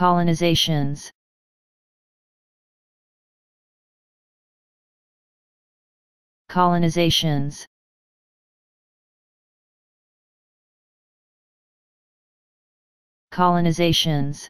colonizations. Colonizations. Colonizations.